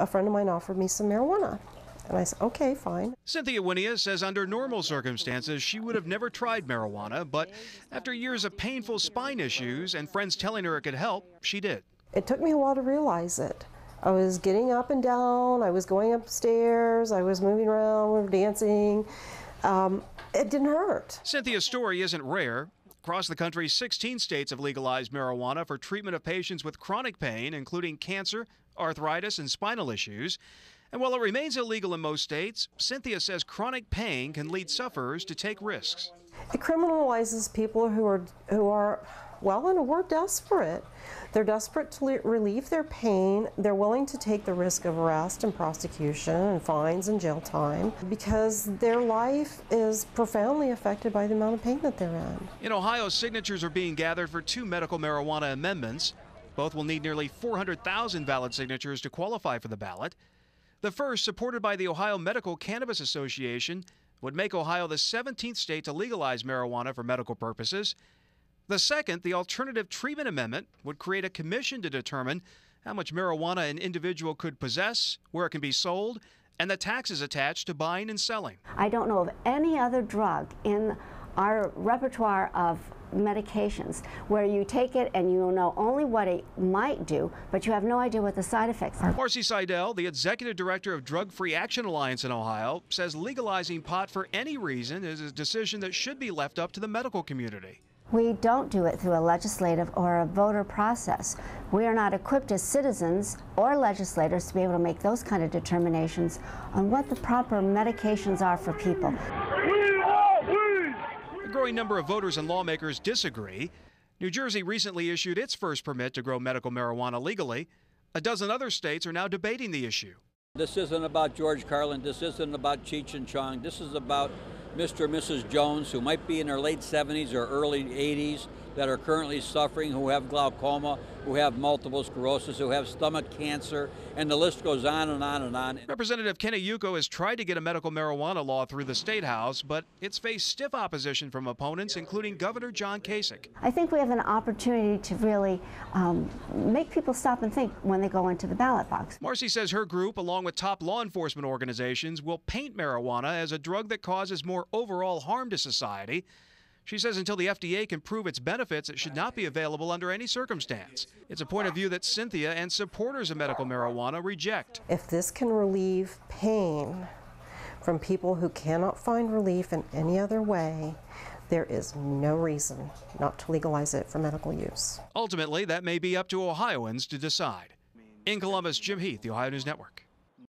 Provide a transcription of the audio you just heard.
a friend of mine offered me some marijuana. And I said, okay, fine. Cynthia Winia says under normal circumstances, she would have never tried marijuana, but after years of painful spine issues and friends telling her it could help, she did. It took me a while to realize it. I was getting up and down, I was going upstairs, I was moving around, we were dancing. Um, it didn't hurt. Cynthia's story isn't rare. Across the country, 16 states have legalized marijuana for treatment of patients with chronic pain, including cancer, arthritis, and spinal issues. And while it remains illegal in most states, Cynthia says chronic pain can lead sufferers to take risks. It criminalizes people who are who are well, in a word, desperate. They're desperate to relieve their pain. They're willing to take the risk of arrest and prosecution and fines and jail time because their life is profoundly affected by the amount of pain that they're in. In Ohio, signatures are being gathered for two medical marijuana amendments. Both will need nearly 400,000 valid signatures to qualify for the ballot. The first, supported by the Ohio Medical Cannabis Association, would make Ohio the 17th state to legalize marijuana for medical purposes. The second, the Alternative Treatment Amendment, would create a commission to determine how much marijuana an individual could possess, where it can be sold, and the taxes attached to buying and selling. I don't know of any other drug in our repertoire of medications where you take it and you know only what it might do, but you have no idea what the side effects are. Marcy Seidel, the executive director of Drug Free Action Alliance in Ohio, says legalizing pot for any reason is a decision that should be left up to the medical community. We don't do it through a legislative or a voter process. We are not equipped as citizens or legislators to be able to make those kind of determinations on what the proper medications are for people A growing number of voters and lawmakers disagree. New Jersey recently issued its first permit to grow medical marijuana legally. A dozen other states are now debating the issue. This isn't about George Carlin. This isn't about Cheech and Chong. This is about Mr. and Mrs. Jones, who might be in their late 70s or early 80s, that are currently suffering, who have glaucoma, who have multiple sclerosis, who have stomach cancer, and the list goes on and on and on. Representative Kenny Yuko has tried to get a medical marijuana law through the State House, but it's faced stiff opposition from opponents, including Governor John Kasich. I think we have an opportunity to really um, make people stop and think when they go into the ballot box. Marcy says her group, along with top law enforcement organizations, will paint marijuana as a drug that causes more overall harm to society. She says until the FDA can prove its benefits, it should not be available under any circumstance. It's a point of view that Cynthia and supporters of medical marijuana reject. If this can relieve pain from people who cannot find relief in any other way, there is no reason not to legalize it for medical use. Ultimately, that may be up to Ohioans to decide. In Columbus, Jim Heath, the Ohio News Network.